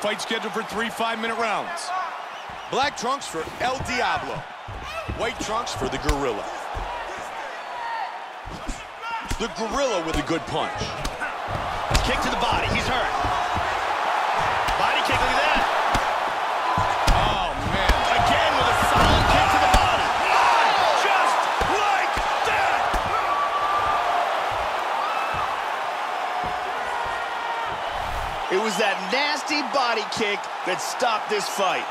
Fight scheduled for three five-minute rounds. Black trunks for El Diablo. White trunks for the Gorilla. The Gorilla with a good punch. Kick to the body. It was that nasty body kick that stopped this fight.